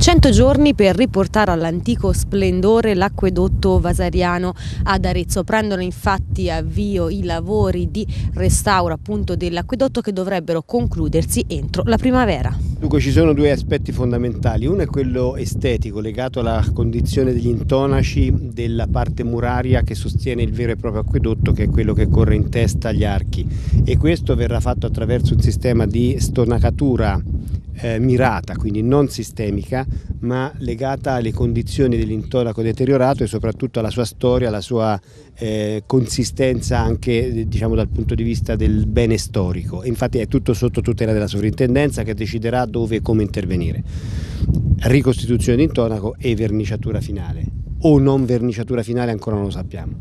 100 giorni per riportare all'antico splendore l'acquedotto vasariano ad Arezzo. Prendono infatti avvio i lavori di restauro dell'acquedotto che dovrebbero concludersi entro la primavera. Dunque ci sono due aspetti fondamentali, uno è quello estetico legato alla condizione degli intonaci della parte muraria che sostiene il vero e proprio acquedotto che è quello che corre in testa agli archi e questo verrà fatto attraverso un sistema di stonacatura eh, mirata, quindi non sistemica, ma legata alle condizioni dell'intonaco deteriorato e soprattutto alla sua storia, alla sua eh, consistenza anche diciamo, dal punto di vista del bene storico. infatti è tutto sotto tutela della sovrintendenza che deciderà dove e come intervenire. Ricostituzione di intonaco e verniciatura finale o non verniciatura finale ancora non lo sappiamo.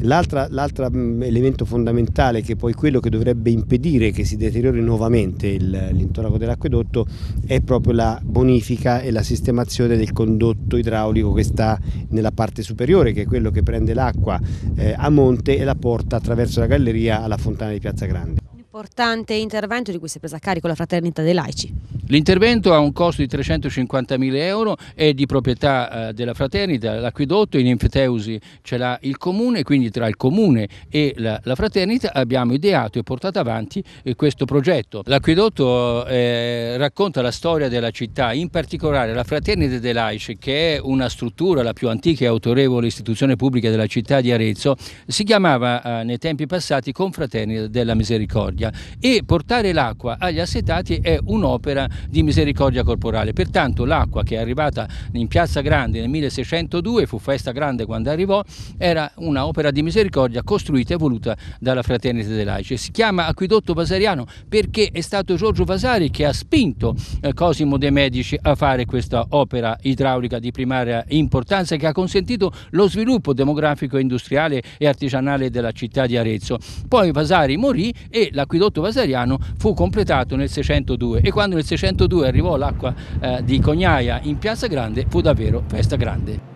L'altro mm, elemento fondamentale che poi quello che dovrebbe impedire che si deteriori nuovamente l'intonaco dell'acquedotto è proprio la bonifica e la sistemazione del condotto idraulico che sta nella parte superiore che è quello che prende l'acqua eh, a monte e la porta attraverso la galleria alla fontana di Piazza Grande. Un importante intervento di cui si è presa a carico la Fraternità dei Laici. L'intervento ha un costo di 350 mila euro, è di proprietà eh, della fraternita, l'acquedotto in enfiteusi ce l'ha il comune, quindi tra il comune e la, la fraternita abbiamo ideato e portato avanti eh, questo progetto. L'acquedotto eh, racconta la storia della città, in particolare la fraternita dei laici che è una struttura, la più antica e autorevole istituzione pubblica della città di Arezzo, si chiamava eh, nei tempi passati Confraternita della Misericordia e portare l'acqua agli assetati è un'opera di misericordia corporale. Pertanto l'acqua che è arrivata in Piazza Grande nel 1602, fu festa grande quando arrivò, era un'opera di misericordia costruita e voluta dalla Fraternità dei Laici. Si chiama Acquedotto Vasariano perché è stato Giorgio Vasari che ha spinto eh, Cosimo De Medici a fare questa opera idraulica di primaria importanza che ha consentito lo sviluppo demografico, industriale e artigianale della città di Arezzo. Poi Vasari morì e l'acquedotto vasariano fu completato nel 602 e quando nel 602 arrivò l'acqua eh, di Cognaia in Piazza Grande fu davvero festa grande.